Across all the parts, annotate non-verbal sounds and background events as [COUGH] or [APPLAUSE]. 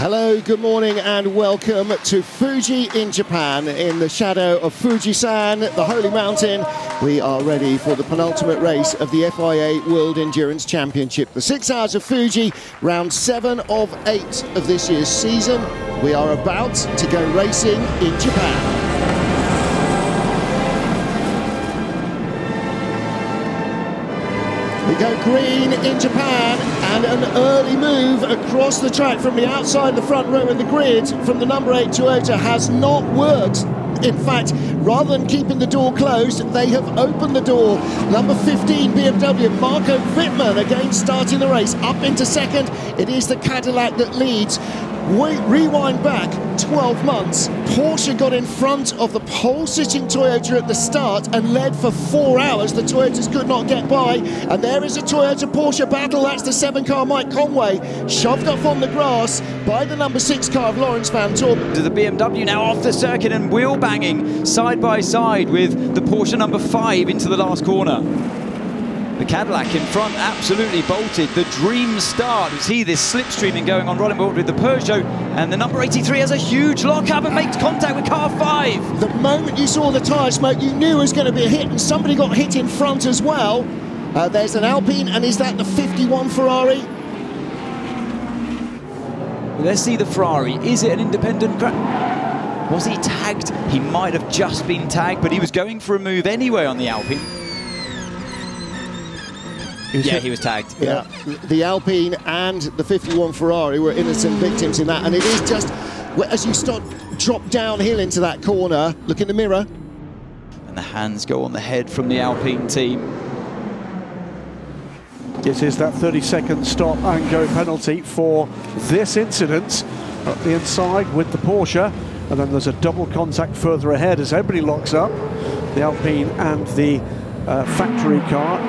Hello, good morning, and welcome to Fuji in Japan. In the shadow of Fujisan, the holy mountain, we are ready for the penultimate race of the FIA World Endurance Championship. The six hours of Fuji, round seven of eight of this year's season. We are about to go racing in Japan. We go green in Japan and an early move across the track from the outside the front row in the grid from the number 8 Toyota has not worked. In fact, rather than keeping the door closed, they have opened the door. Number 15 BMW, Marco Wittmann again starting the race up into second. It is the Cadillac that leads. We rewind back 12 months. Porsche got in front of the pole sitting Toyota at the start and led for four hours. The Toyotas could not get by. And there is a Toyota Porsche battle. That's the seven car Mike Conway, shoved off on the grass by the number six car of Laurens Vanthoor. To the BMW now off the circuit and wheel banging side by side with the Porsche number five into the last corner. The Cadillac in front absolutely bolted. The dream start. We see this slipstreaming going on rolling board with the Peugeot. And the number 83 has a huge lockup and makes contact with car five. The moment you saw the tyre smoke, you knew it was going to be a hit. And somebody got hit in front as well. Uh, there's an Alpine, and is that the 51 Ferrari? Let's see the Ferrari. Is it an independent crash? Was he tagged? He might have just been tagged, but he was going for a move anyway on the Alpine yeah, he was tagged. Yeah. yeah. The Alpine and the 51 Ferrari were innocent victims in that. And it is just, as you start drop downhill into that corner, look in the mirror. And the hands go on the head from the Alpine team. This is that 30-second stop and go penalty for this incident up the inside with the Porsche. And then there's a double contact further ahead as everybody locks up, the Alpine and the uh, factory car.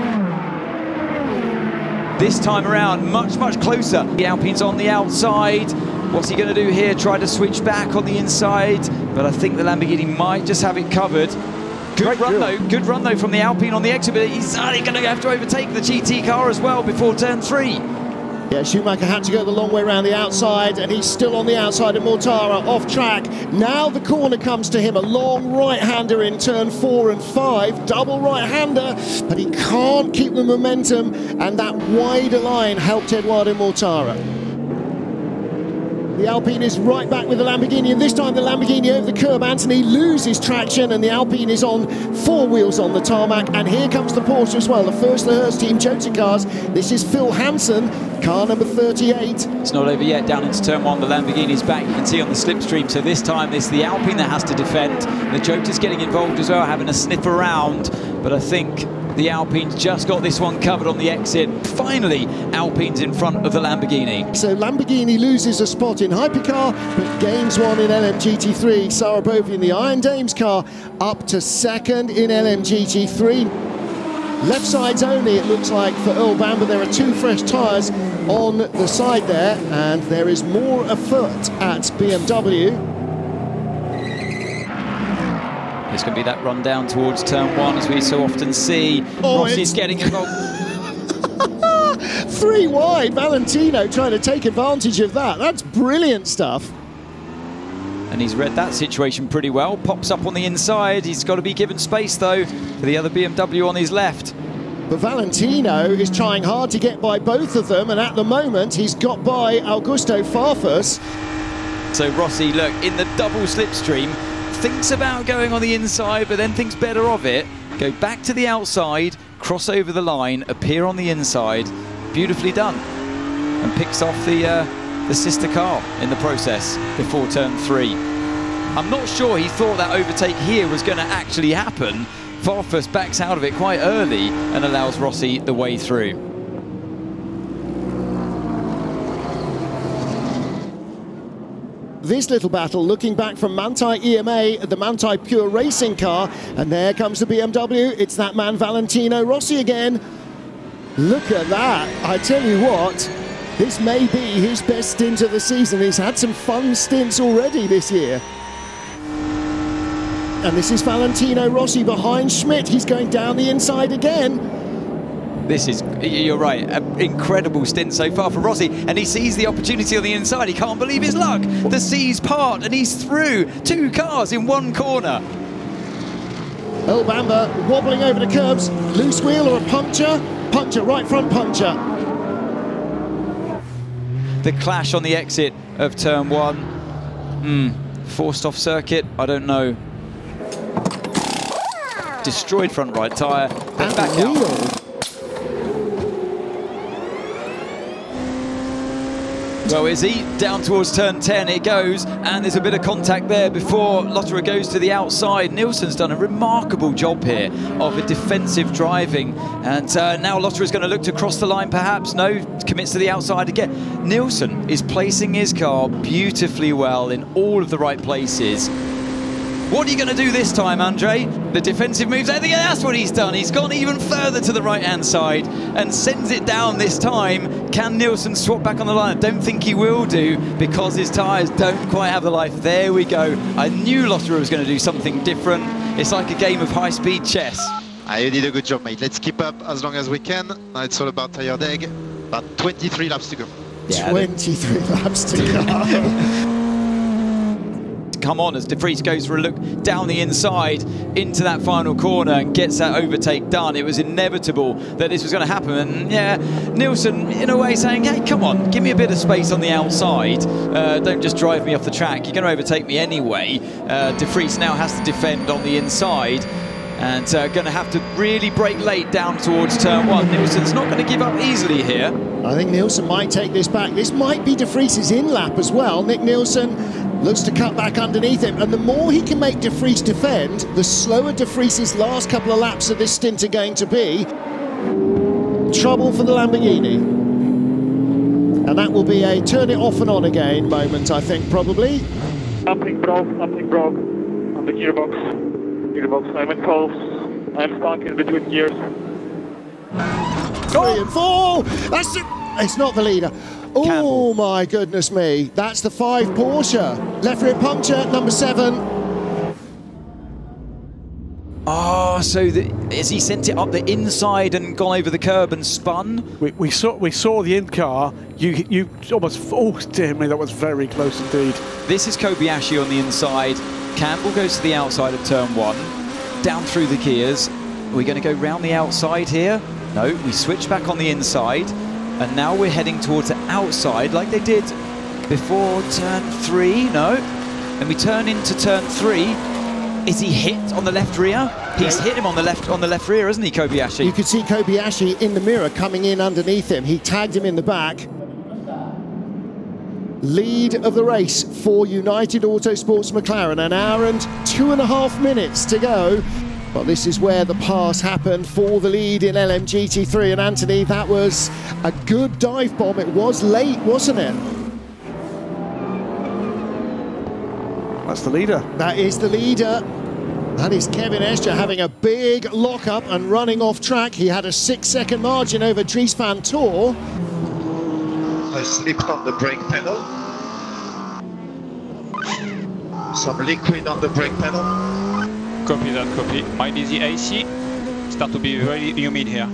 This time around, much, much closer. The Alpine's on the outside. What's he going to do here? Try to switch back on the inside. But I think the Lamborghini might just have it covered. Good Great run, though. Good run, though, from the Alpine on the exit. But he's ah, going to have to overtake the GT car as well before turn three. Yeah, Schumacher had to go the long way around the outside, and he's still on the outside of Mortara, off track. Now the corner comes to him, a long right-hander in turn four and five, double right-hander, but he can't keep the momentum, and that wider line helped Edoardo Mortara. The Alpine is right back with the Lamborghini, and this time the Lamborghini over the curb. Anthony loses traction, and the Alpine is on four wheels on the tarmac. And here comes the Porsche as well, the first the Hertz Team Jota cars. This is Phil Hanson, car number 38. It's not over yet. Down into turn one, the Lamborghini's back. You can see on the slipstream. So this time it's the Alpine that has to defend. The Jota's getting involved as well, having a sniff around. But I think the Alpine's just got this one covered on the exit. Finally, Alpine's in front of the Lamborghini. So Lamborghini loses a spot in Hypercar, but gains one in LMGT3. Sarah Bovy in the Iron Dames car up to second in LMGT3. Left sides only, it looks like, for Earl Bamber. There are two fresh tyres on the side there, and there is more afoot at BMW. It's going to be that run down towards turn one, as we so often see. Oh, Rossi's getting involved. [LAUGHS] Three wide, Valentino trying to take advantage of that. That's brilliant stuff. And he's read that situation pretty well. Pops up on the inside. He's got to be given space, though, for the other BMW on his left. But Valentino is trying hard to get by both of them, and at the moment, he's got by Augusto Farfus. So Rossi, look, in the double slipstream, thinks about going on the inside, but then thinks better of it. Go back to the outside, cross over the line, appear on the inside. Beautifully done. And picks off the, uh, the sister car in the process before turn three. I'm not sure he thought that overtake here was going to actually happen. Farfus backs out of it quite early and allows Rossi the way through. this little battle, looking back from Manthey EMA, the Manthey Pure Racing car, and there comes the BMW. It's that man Valentino Rossi again. Look at that. I tell you what, this may be his best stint of the season. He's had some fun stints already this year. And this is Valentino Rossi behind Schmidt. He's going down the inside again. This is, you're right, an incredible stint so far for Rossi. And he sees the opportunity on the inside. He can't believe his luck. The seas part and he's through two cars in one corner. Earl Bamber wobbling over the curbs. Loose wheel or a puncture? Puncture, right front puncture. The clash on the exit of turn one. Hmm, forced off circuit, I don't know. Destroyed front right tyre, then And back out. Well, is he down towards turn 10? It goes, and there's a bit of contact there before Lotterer goes to the outside. Nielsen's done a remarkable job here of a defensive driving, and uh, now Lotterer's going to look to cross the line, perhaps. No, commits to the outside again. Nielsen is placing his car beautifully well in all of the right places. What are you going to do this time, Andre? The defensive moves. I think that's what he's done. He's gone even further to the right-hand side and sends it down this time. Can Nielsen swap back on the line? I don't think he will do because his tyres don't quite have the life. There we go. I knew Lotterer was going to do something different. It's like a game of high-speed chess. Ah, you did a good job, mate. Let's keep up as long as we can. Now it's all about tire deg. About 23 laps to go. Yeah, 23 laps to go. [LAUGHS] come on as De Vries goes for a look down the inside into that final corner and gets that overtake done. It was inevitable that this was going to happen. And yeah, Nielsen, in a way, saying, hey, come on, give me a bit of space on the outside. Uh, don't just drive me off the track. You're going to overtake me anyway. Uh, De Vries now has to defend on the inside and uh, going to have to really break late down towards turn one. Nielsen's not going to give up easily here. I think Nielsen might take this back. This might be De Vries's in lap as well. Nick Nielsen looks to cut back underneath him, and the more he can make De Vries defend, the slower De Vries's last couple of laps of this stint are going to be. Trouble for the Lamborghini. And that will be a turn it off and on again moment, I think, probably. Something broke, something broke on the gearbox. Gearbox, I'm in false. I'm stuck in between gears. Three and four. That's it. It's not the leader. Oh Campbell. my goodness me. That's the five Porsche. Left rear puncture, number seven. Oh, so the, has he sent it up the inside and gone over the curb and spun? We, we saw we saw the in car. You you almost oh dear me, that was very close indeed. This is Kobayashi on the inside. Campbell goes to the outside of turn one, down through the gears. We're we going to go round the outside here? No, we switch back on the inside, and now we're heading towards the outside like they did before turn three. No, and we turn into turn three. Is he hit on the left rear? He's hit him on the left on the left rear, isn't he, Kobayashi? You could see Kobayashi in the mirror coming in underneath him. He tagged him in the back. Lead of the race for United Autosports McLaren. An hour and two and a half minutes to go. But this is where the pass happened for the lead in LMGT3. And Anthony, that was a good dive bomb. It was late, wasn't it? That's the leader. That is the leader. That is Kevin Estre having a big lockup and running off track. He had a six second margin over Dries Vanthoor. I slipped on the brake pedal. Some liquid on the brake pedal. Copy that, copy. Mind is the AC. Start to be very humid here.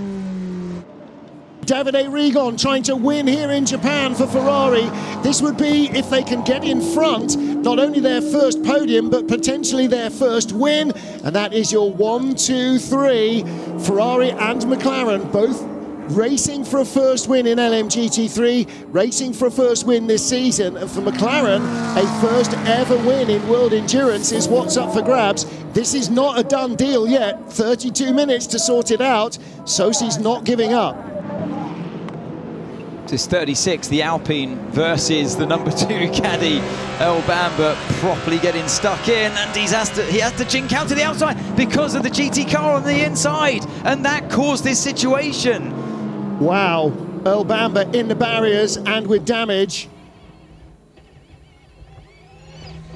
Davide Rigon trying to win here in Japan for Ferrari. This would be, if they can get in front, not only their first podium, but potentially their first win. And that is your one, two, three. Ferrari and McLaren both racing for a first win in LMGT3, racing for a first win this season. And for McLaren, a first ever win in World Endurance is what's up for grabs. This is not a done deal yet. 32 minutes to sort it out. Sosi's not giving up. This 36, the Alpine versus the number [LAUGHS] two caddy, Earl Bamber, properly getting stuck in, and he's has to, he has to jink out to the outside because of the GT car on the inside, and that caused this situation. Wow. Earl Bamber in the barriers and with damage.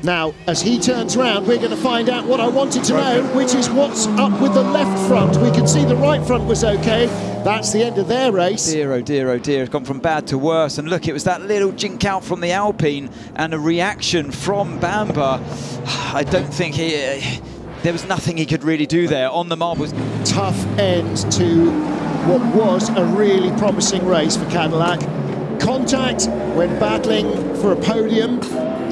Now, as he turns round, we're going to find out what I wanted to know, which is what's up with the left front. We can see the right front was okay. That's the end of their race. Dear, oh dear, oh dear, it's gone from bad to worse. And look, it was that little jink out from the Alpine and a reaction from Bamber. [SIGHS] I don't think he, uh, there was nothing he could really do there on the marbles. Tough end to what was a really promising race for Cadillac. Contact when battling for a podium.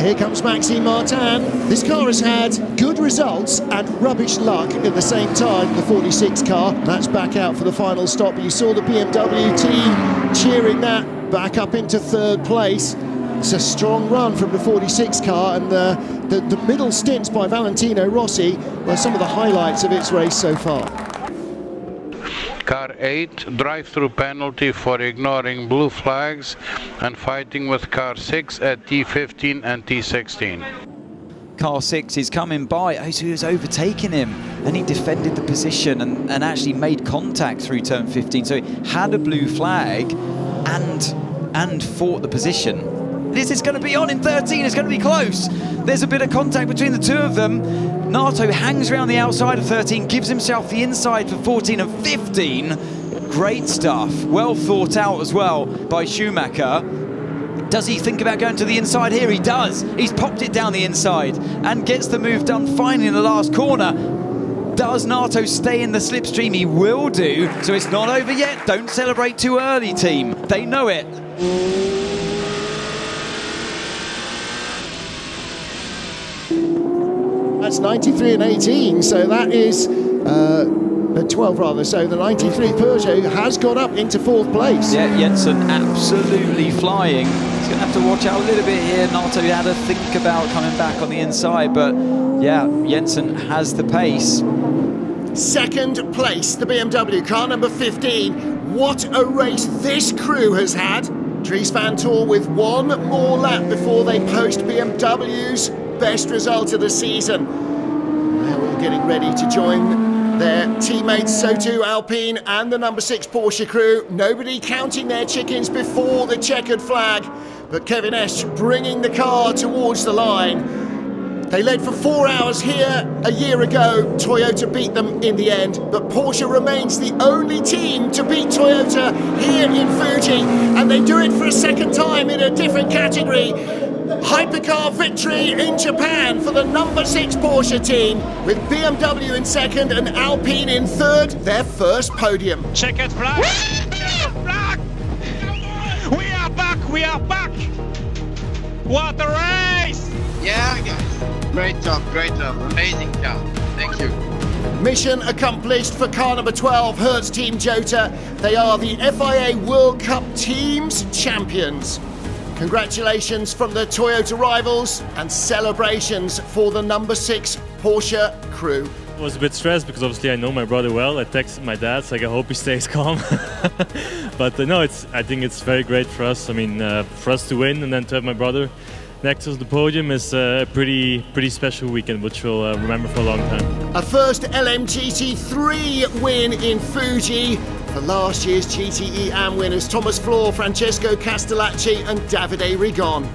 Here comes Maxime Martin. This car has had good results and rubbish luck at the same time, the 46 car. That's back out for the final stop. You saw the BMW team cheering that back up into third place. It's a strong run from the 46 car, and the, the, the middle stints by Valentino Rossi were some of the highlights of its race so far. Car 8, drive-through penalty for ignoring blue flags and fighting with car 6 at T15 and T16. Car 6 is coming by, so he was overtaking him and he defended the position and, and actually made contact through turn 15. So he had a blue flag and, and fought the position. This is going to be on in 13. It's going to be close. There's a bit of contact between the two of them. Nato hangs around the outside of 13, gives himself the inside for 14 and 15. Great stuff. Well thought out as well by Schumacher. Does he think about going to the inside here? He does. He's popped it down the inside and gets the move done finally in the last corner. Does Nato stay in the slipstream? He will do. So it's not over yet. Don't celebrate too early, team. They know it. That's 93 and 18, so that is uh, 12 rather. So the 93 Peugeot has got up into fourth place. Yeah, Jensen absolutely flying. He's going to have to watch out a little bit here. Nato had to think about coming back on the inside, but yeah, Jensen has the pace. Second place, the BMW car number 15. What a race this crew has had. Dries Tour with one more lap before they post BMW's best result of the season. They're all getting ready to join their teammates Sotu, Alpine and the number six Porsche crew. Nobody counting their chickens before the checkered flag, but Kevin Estre bringing the car towards the line. They led for four hours here a year ago. Toyota beat them in the end, but Porsche remains the only team to beat Toyota here in Fuji, and they do it for a second time in a different category. Hypercar victory in Japan for the number six Porsche team, with BMW in second and Alpine in third, their first podium. Checkered flag! flag! We are back! We are back! What a race! Yeah, guys. Great job, great job. Amazing job. Thank you. Mission accomplished for car number 12, Hertz Team Jota. They are the FIA World Cup Teams champions. Congratulations from the Toyota rivals and celebrations for the number six Porsche crew. I was a bit stressed because obviously I know my brother well. I texted my dad, so like I hope he stays [LAUGHS] calm. but uh, no, it's I think it's very great for us. I mean, uh, for us to win and then to have my brother next to the podium is uh, a pretty pretty special weekend, which we'll uh, remember for a long time. A first LMGT3 win in Fuji for last year's GTE AM winners Thomas Flohr, Francesco Castellacci and Davide Rigon.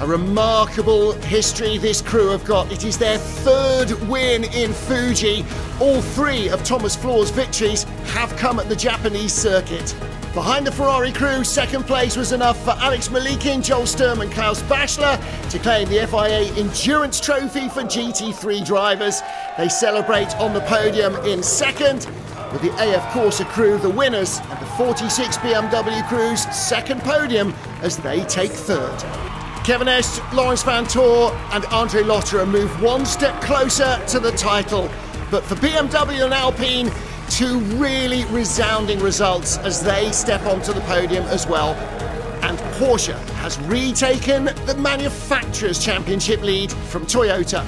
A remarkable history this crew have got. It is their third win in Fuji. All three of Thomas Flohr's victories have come at the Japanese circuit. Behind the Ferrari crew, second place was enough for Alex Malykhin, Joel Sturm and Klaus Bachler to claim the FIA Endurance Trophy for GT3 drivers. They celebrate on the podium in second with the AF Corse crew the winners and the 46 BMW crew's second podium as they take third. Kevin Estre, Laurens Vanthoor and Andre Lotterer move one step closer to the title. But for BMW and Alpine, two really resounding results as they step onto the podium as well. And Porsche has retaken the Manufacturers' Championship lead from Toyota.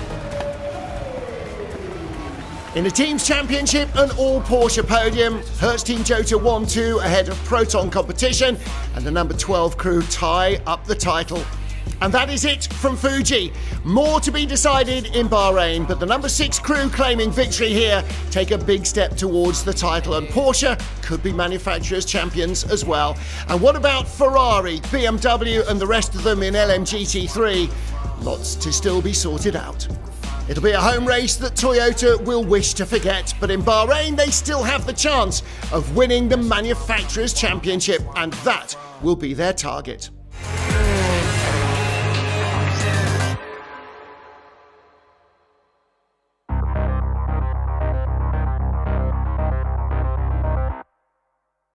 In the Teams Championship, an all Porsche podium, Hertz Team Jota 1 2 ahead of Proton competition, and the number 12 crew tie up the title. And that is it from Fuji. More to be decided in Bahrain, but the number six crew claiming victory here take a big step towards the title, and Porsche could be manufacturers' champions as well. And what about Ferrari, BMW, and the rest of them in LMGT3? Lots to still be sorted out. It'll be a home race that Toyota will wish to forget, but in Bahrain they still have the chance of winning the Manufacturers' Championship, and that will be their target.